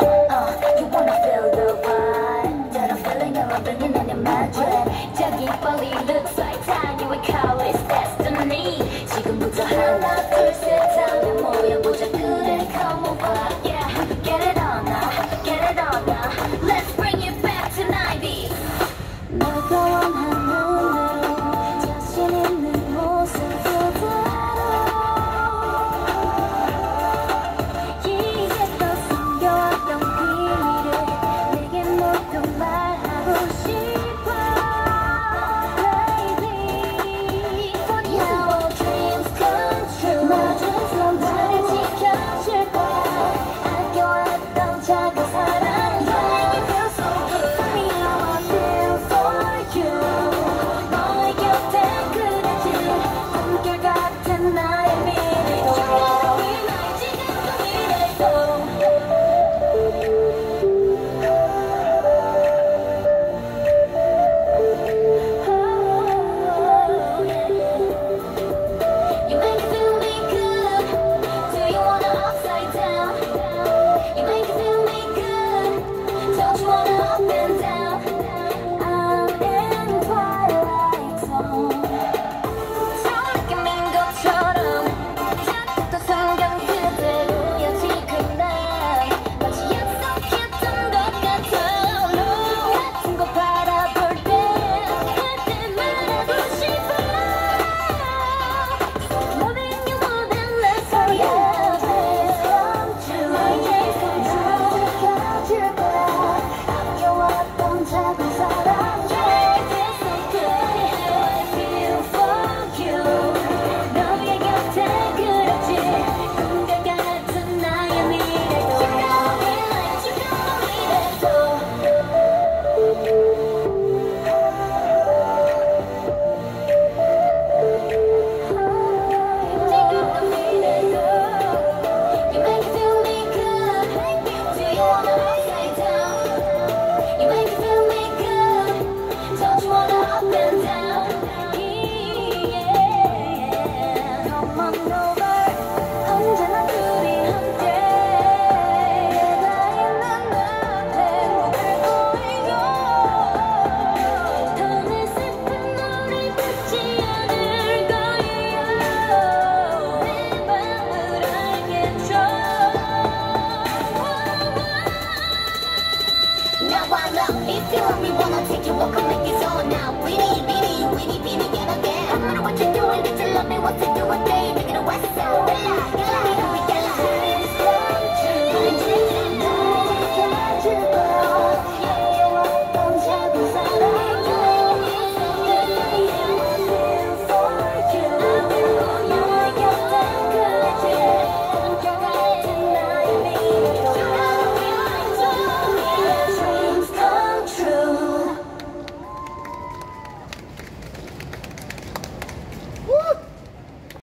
Uh, you wanna feel the vibe that I'm feeling and I'm bringing in your magic. Oh, she what you doing. Get to love me, what's it?